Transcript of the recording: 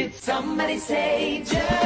Did somebody say just